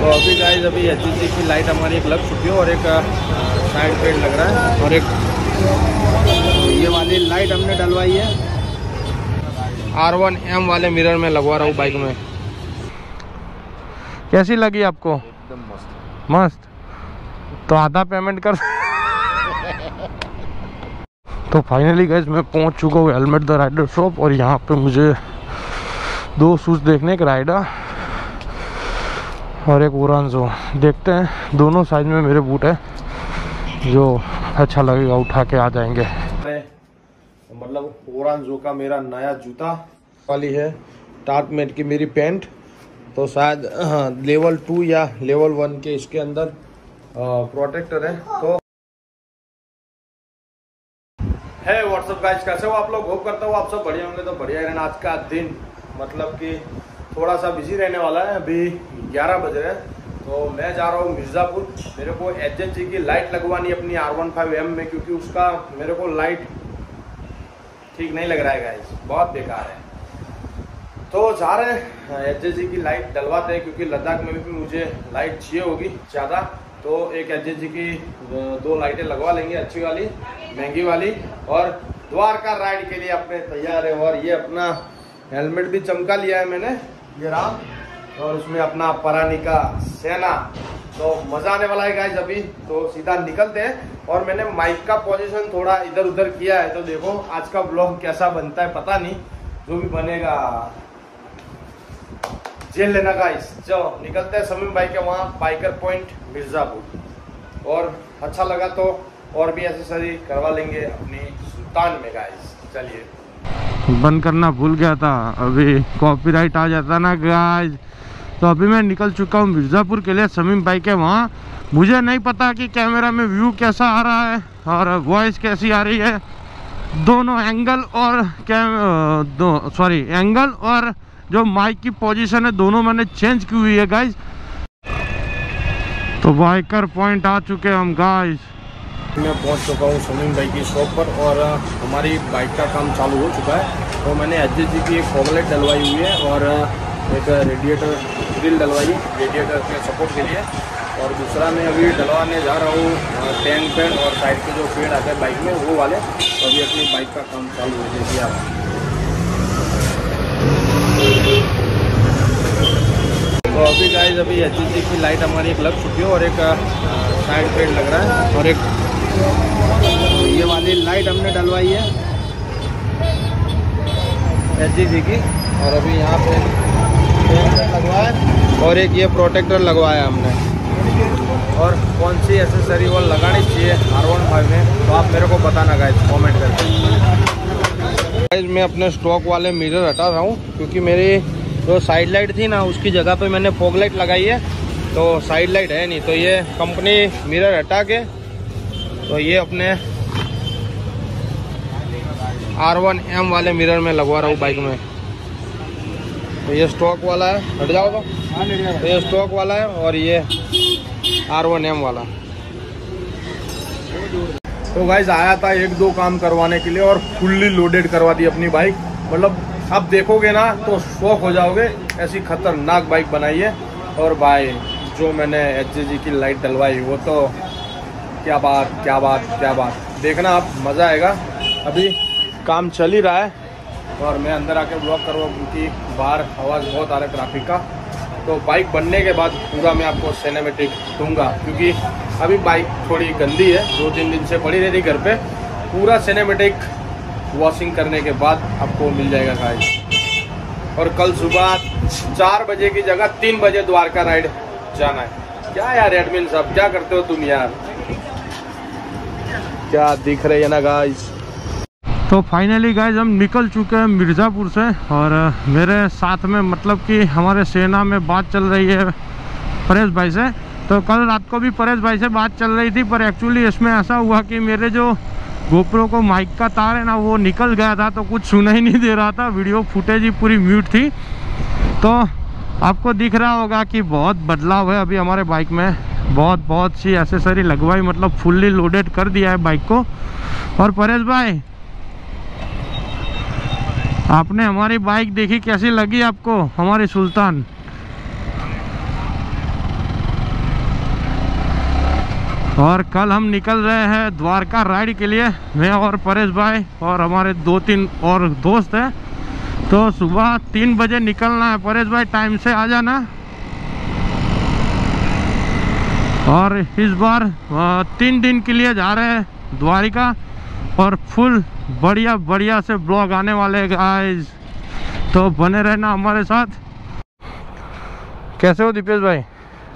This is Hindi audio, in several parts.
तो अभी गाइज़ अभी एच की लाइट हमारी एक लग चुकी है और एक साइड पेड़ लग रहा है और एक ये वाली लाइट हमने डलवाई है। आर वन एम वाले मिरर में लगवा रहा हूँ बाइक में। कैसी लगी आपको? एकदम मस्त। मस्त। तो आधा पेमेंट कर तो फाइनली गैस मैं पहुँच चुका हूँ हेलमेट द राइडर शॉप और यहाँ पे मुझे दो शूज़ देखने एक राइडर और एक ओरानजो देखते हैं दोनों साइज़ में मेरे बूट है जो अच्छा लगेगा उठा के आ जाएँगे। मतलब ओरानजो का मेरा नया जूता वाली है टार्कमेट की मेरी पैंट तो शायद हाँ, लेवल टू या लेवल वन के इसके अंदर प्रोटेक्टर है तो है व्हाट्सअप गाइस कैसे हो आप लोग? होप करता हूँ आप सब बढ़िया होंगे तो बढ़िया रहना आज का दिन। मतलब कि थोड़ा सा बिज़ी रहने वाला है, अभी 11 बज रहे हैं। तो मैं जा रहा हूँ मिर्ज़ापुर। मेरे को एच की लाइट लगवानी अपनी आर वन फाइव एम में, क्योंकि उसका मेरे को लाइट ठीक नहीं लग रहा है गाइस बहुत बेकार है। तो जा रहे हैं एच की लाइट डलवाते हैं, क्योंकि लद्दाख में भी मुझे लाइट चाहिए होगी ज़्यादा। तो एक एच की दो लाइटें लगवा लेंगे, अच्छी वाली, महँगी वाली। और द्वारका राइड के लिए अपने तैयार है, और ये अपना हेलमेट भी चमका लिया है मैंने। ये रहा और उसमें अपना परानिका सेना। तो मज़ा आने वाला है गाइस अभी। तो सीधा निकलते हैं। और मैंने माइक का पोजीशन थोड़ा इधर उधर किया है। तो देखो आज का ब्लॉग कैसा बनता है, पता नहीं। जो भी बनेगा। जेल लेना गाइस चलो, निकलते हैं समीम भाई के वहाँ बाइकर पॉइंट मिर्जापुर। और अच्छा लगा तो और भी एसेसरी करवा लेंगे अपनी सुल्तान में गाइस चलिए। बंद करना भूल गया था। अभी कॉपीराइट आ जाता ना गाइस तो अभी मैं निकल चुका हूँ मिर्ज़ापुर के लिए। समीम भाई के वहाँ। मुझे नहीं पता कि कैमरा में व्यू कैसा आ रहा है और वॉइस कैसी आ रही है। दोनों एंगल और कैम दो सॉरी एंगल और जो माइक की पोजीशन है, दोनों मैंने चेंज की हुई है गाइस तो बाइकर पॉइंट आ चुके हम गाइस मैं पहुँच चुका हूँ समीम भाई की शॉप पर और हमारी बाइक का काम चालू हो चुका है। तो मैंने एच की एक फॉगलेट डलवाई हुई है और एक रेडिएटर ग्रिल डलवाई रेडिएटर के सपोर्ट के लिए। और दूसरा मैं अभी डलवाने जा रहा हूँ टैंक पेंट और साइड के जो पेड़ आते हैं बाइक में, वो वाले। तो अभी अपनी बाइक का काम चालू हो आप तो अभी गाइज़ अभी एच की लाइट हमारी एक लग चुकी है और एक साइड पेड़ लग रहा है और एक ये वाली लाइट हमने डलवाई है एच की। और अभी यहाँ पे लगवाया और एक ये प्रोटेक्टर लगवाया हमने। और कौन सी एसेसरी वो लगानी चाहिए आर वन फाइव में तो आप मेरे को बताना गाइज़ कमेंट करके। गाइज़ मैं अपने स्टॉक वाले मिरर हटा रहा हूँ, क्योंकि मेरी जो साइड लाइट थी ना, उसकी जगह पे मैंने फॉग लाइट लगाई है। तो साइड लाइट है नहीं तो ये कंपनी मिरर हटा के तो ये अपने आर वन एम वाले मिरर में लगवा रहा हूँ बाइक में। तो ये स्टॉक वाला है। हट जाओ तो, तो ये स्टॉक वाला है और ये आर वन एम वाला। तो गाइज़ आया था एक दो काम करवाने के लिए और फुल्ली लोडेड करवा दी अपनी बाइक मतलब अब देखोगे ना तो शौक हो जाओगे। ऐसी खतरनाक बाइक बनाई है और भाई जो मैंने एच की लाइट डलवाई वो तो क्या बात क्या बात क्या बात। देखना आप, मज़ा आएगा। अभी काम चल ही रहा है और मैं अंदर आके ब्लॉक करूँ क्योंकि बाहर आवाज़ बहुत आ रहा है ट्रैफ़िक का। तो बाइक बनने के बाद पूरा मैं आपको सिनेमेटिक दूँगा क्योंकि अभी बाइक थोड़ी गंदी है। दो तीन दिन से पड़ी रहती घर पे। पूरा सिनेमेटिक वॉशिंग करने के बाद आपको मिल जाएगा गाइस और कल सुबह चार बजे की जगह तीन बजे द्वारका राइड जाना है। क्या यार एडमिन साहब, क्या करते हो तुम यार? क्या दिख रही है ना गाइस तो फाइनली गाइज़ हम निकल चुके हैं मिर्ज़ापुर से और मेरे साथ में मतलब कि हमारे सेना में बात चल रही है परेश भाई से। तो कल रात को भी परेश भाई से बात चल रही थी, पर एक्चुअली इसमें ऐसा हुआ कि मेरे जो गोप्रो को माइक का तार है ना, वो निकल गया था तो कुछ सुना ही नहीं दे रहा था। वीडियो फुटेज ही पूरी म्यूट थी। तो आपको दिख रहा होगा कि बहुत बदलाव है अभी हमारे बाइक में। बहुत बहुत सी एसेसरी लगवाई मतलब फुल्ली लोडेड कर दिया है बाइक को। और परेश भाई, आपने हमारी बाइक देखी, कैसी लगी आपको, हमारी सुल्तान? और कल हम निकल रहे हैं द्वारका राइड के लिए, मैं और परेश भाई और हमारे दो तीन और दोस्त हैं। तो सुबह तीन बजे निकलना है, परेश भाई टाइम से आ जाना। और इस बार तीन दिन के लिए जा रहे हैं द्वारिका और फुल बढ़िया बढ़िया से ब्लॉग आने वाले गाइस तो बने रहना हमारे साथ। कैसे हो दीपेश भाई?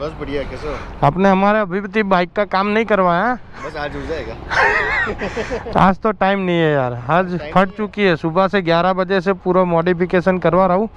बस बढ़िया कैसे हो? आपने हमारे अभी भी बाइक का काम नहीं करवाया बस आज हो जाएगा। आज तो टाइम नहीं है यार। आज फट चुकी है। सुबह से 11 बजे से पूरा मॉडिफिकेशन करवा रहा हूँ।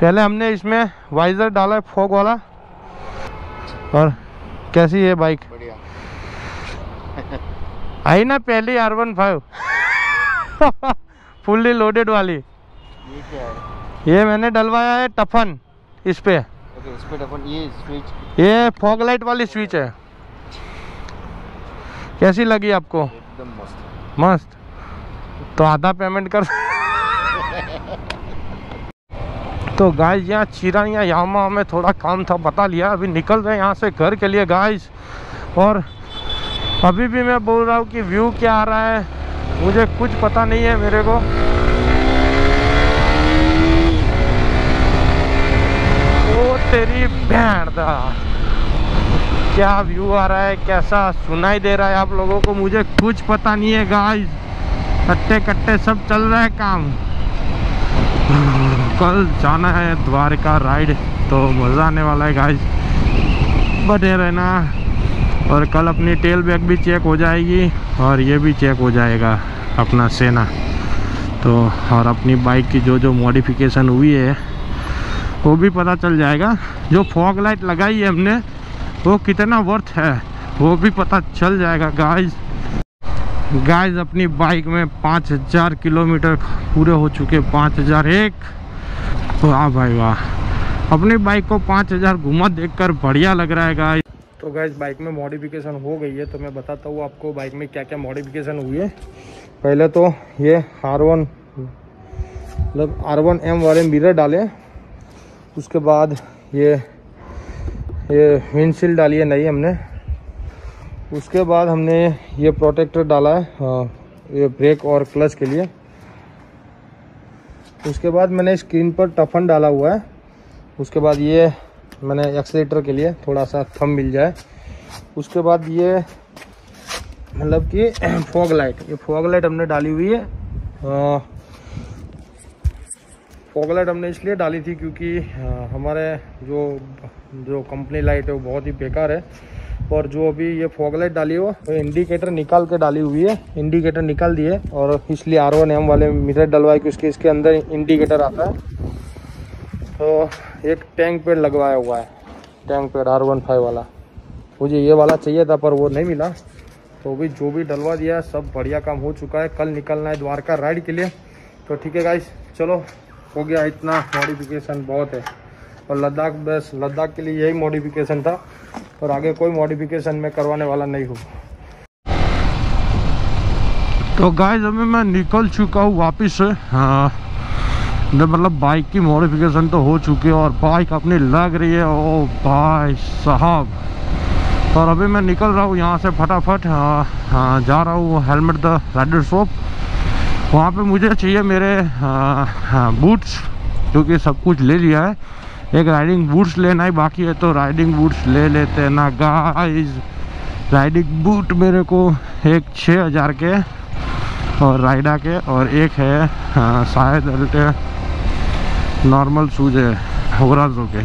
पहले हमने इसमें वाइजर डाला है फोक वाला। और कैसी है बाइक बढ़िया। आई ना पहली R one five fully loaded वाली। ये क्या है? ये मैंने डलवाया है टफन इस पे। ओके इस पे अपन ये स्विच ये फॉग लाइट वाली स्विच है। कैसी लगी आपको? एकदम मस्त। मस्त। तो आधा पेमेंट कर तो गाइस यहाँ चिरा या यामा में थोड़ा काम था, बता लिया। अभी निकल रहे हैं यहाँ से घर के लिए गाइस और अभी भी मैं बोल रहा हूँ कि व्यू क्या आ रहा है, मुझे कुछ पता नहीं है मेरे को। ओ, तेरी भैंड दा। क्या व्यू आ रहा है, कैसा सुनाई दे रहा है आप लोगों को, मुझे कुछ पता नहीं है गाइस कट्टे कट्टे सब चल रहा है काम। कल जाना है द्वारका राइड तो मज़ा आने वाला है गाइस बने रहना, और कल अपनी टेल बैग भी चेक हो जाएगी, और ये भी चेक हो जाएगा अपना सेना। तो और अपनी बाइक की जो जो मॉडिफिकेशन हुई है, वो भी पता चल जाएगा। जो फॉग लाइट लगाई है हमने, वो कितना वर्थ है, वो भी पता चल जाएगा गाइस गाइस अपनी बाइक में पाँच हज़ार किलोमीटर पूरे हो चुके, पाँच हज़ार एक। वाह भाई वाह। अपनी बाइक को पाँच हज़ार घुमा देखकर बढ़िया लग रहा है गाइस तो गाइस बाइक में मॉडिफिकेशन हो गई है तो मैं बताता हूँ आपको बाइक में क्या क्या मॉडिफिकेशन हुई है। पहले तो ये आर वन मतलब आर वन एम वाले मिरर डाले। उसके बाद ये ये विंडशील्ड डाली है नई हमने। उसके बाद हमने ये प्रोटेक्टर डाला है हाँ, ये ब्रेक और क्लच के लिए। उसके बाद मैंने स्क्रीन पर टफन डाला हुआ है। उसके बाद ये मैंने एक्सीटर के लिए थोड़ा सा थम मिल जाए। उसके बाद ये मतलब कि फॉग लाइट, ये फॉग लाइट हमने डाली हुई है। फॉग लाइट हमने इसलिए डाली थी क्योंकि हमारे जो जो कंपनी लाइट है वो बहुत ही बेकार है। और जो अभी ये फॉगलाइट डाली हो वो इंडिकेटर निकाल के डाली हुई है इंडिकेटर निकाल दिए और इसलिए आर वन एम वाले मीटर डलवाए कि उसके, इसके अंदर इंडिकेटर आता है। तो एक टैंक पेड लगवाया हुआ है tank pad R one five वाला। मुझे ये वाला चाहिए था, पर वो नहीं मिला। तो भी जो भी डलवा दिया सब बढ़िया काम हो चुका है। कल निकलना है द्वारका राइड के लिए। तो ठीक है गाइस चलो, हो गया इतना। मॉडिफिकेशन बहुत है। और लद्दाख, बस लद्दाख के लिए यही मॉडिफिकेशन था। और आगे कोई मॉडिफिकेशन मैं करवाने वाला नहीं हूँ। तो गाइस अभी मैं निकल चुका हूँ वापस। हाँ मतलब बाइक की मॉडिफिकेशन तो हो चुकी है और बाइक अपनी लग रही है। ओ भाई साहब। और अभी मैं निकल रहा हूँ यहाँ से फटाफट। हाँ, हाँ, जा रहा हूँ हेलमेट द राइडर शॉप वहाँ पे मुझे चाहिए मेरे हाँ, बूट्स क्योंकि सब कुछ ले लिया है। एक राइडिंग बूट्स लेना ही बाकी है तो राइडिंग बूट्स ले लेते हैं ना गाइस राइडिंग बूट मेरे को एक छः हज़ार के और राइडा के और एक है हाँ, शायद अल्टे नॉर्मल शूज़ है ओराजो के.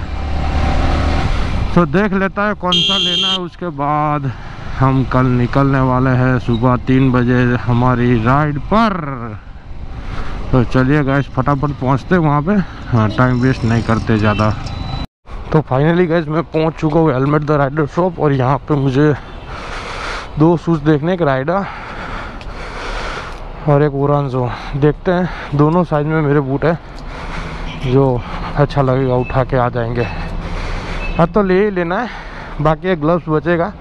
तो देख लेता है कौन सा लेना है उसके बाद हम कल निकलने वाले हैं सुबह तीन बजे हमारी राइड पर. तो चलिए गैस फटाफट पहुँचते वहाँ पे। हाँ टाइम वेस्ट नहीं करते ज़्यादा। तो फाइनली गैस मैं पहुँच चुका हूँ हेलमेट द राइडर शॉप और यहाँ पे मुझे दो शूज़ देखने एक राइडर और एक ओरानजो देखते हैं, दोनों साइज़ में मेरे बूट है, जो अच्छा लगेगा, उठा के आ जाएँगे। हाँ तो ले ही लेना है, बाकी एक ग्लव्स बचेगा,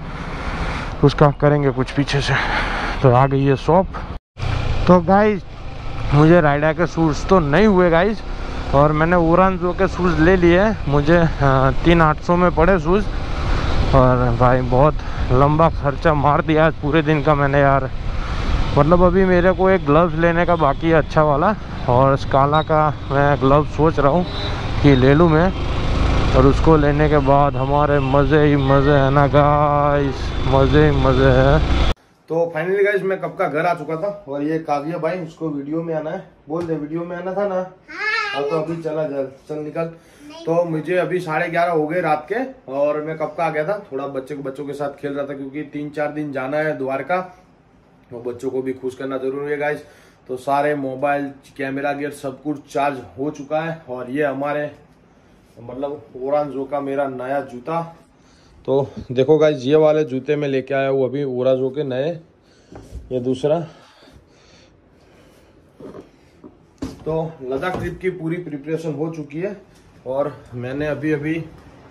उसका करेंगे कुछ पीछे से। तो आ गई है शॉप तो गाइस मुझे राइडा के शूज़ तो नहीं हुए गाइज़ और मैंने ओरानजो के शूज़ ले लिए, मुझे तीन आठ सौ में पड़े शूज़। और भाई, बहुत लंबा खर्चा मार दिया आज पूरे दिन का मैंने, यार। मतलब अभी मेरे को एक ग्लव्स लेने का बाकी है अच्छा वाला। और स्काला का मैं ग्लव्स सोच रहा हूँ कि ले लूँ मैं। और उसको लेने के बाद हमारे मज़े ही मज़े हैं ना गाइस मज़े ही मज़े हैं। तो फाइनली गाइस मैं कब का घर आ चुका था और ये काव्य भाई उसको वीडियो में आना है। बोल दे वीडियो में आना था ना? अब तो अभी चला चल चल निकल। तो मुझे अभी साढ़े ग्यारह हो गए रात के और मैं कब का आ गया था? थोड़ा बच्चे को बच्चों के साथ खेल रहा था क्योंकि तीन चार दिन जाना है द्वारका और बच्चों को भी खुश करना ज़रूरी है गाइस तो सारे मोबाइल कैमरा गेट सब कुछ चार्ज हो चुका है और ये हमारे मतलब ओरान जो का मेरा नया जूता तो देखो गाइस ये वाले जूते में लेके आया हूँ अभी ओराजो के नए ये दूसरा। तो लद्दाख ट्रिप की पूरी प्रिपरेशन हो चुकी है और मैंने अभी अभी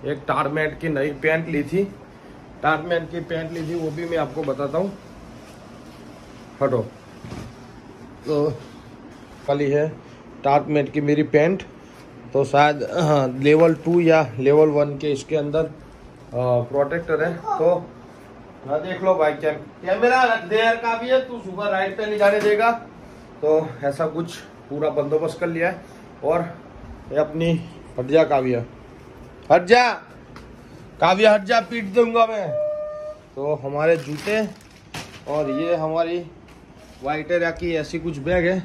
एक टारमेट की नई पैंट ली थी। टारमेट की पैंट ली थी वो भी मैं आपको बताता हूँ। हटो। तो वाली है टारमेट की मेरी पैंट तो शायद हाँ, लेवल टू या लेवल वन के इसके अंदर प्रोटेक्टर है तो हाँ देख लो भाई क्या कैमरा रख दे यार, काफ़ी है, तू सुबह राइड पे नहीं जाने देगा। तो ऐसा कुछ पूरा बंदोबस्त कर लिया है, और ये अपनी हट जा काव्या हट जा काव्या हट जा पीट दूँगा मैं। तो हमारे जूते, और ये हमारी वाइटेरा की ऐसी कुछ बैग है।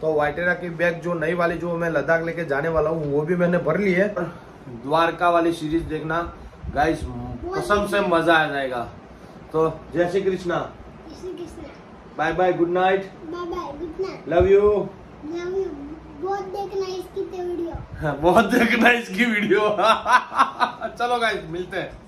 तो वाइटेरा की बैग जो नई वाली, जो मैं लद्दाख लेके जाने वाला हूँ, वो भी मैंने भर ली है। द्वारका वाली सीरीज़ देखना गाइस कसम से मज़ा आ जाएगा। तो जय Shri Krishna. Bye bye good night bye bye good night love you love you बहुत देखना इसकी तो वीडियो बहुत देखना इसकी वीडियो चलो गाइस मिलते हैं।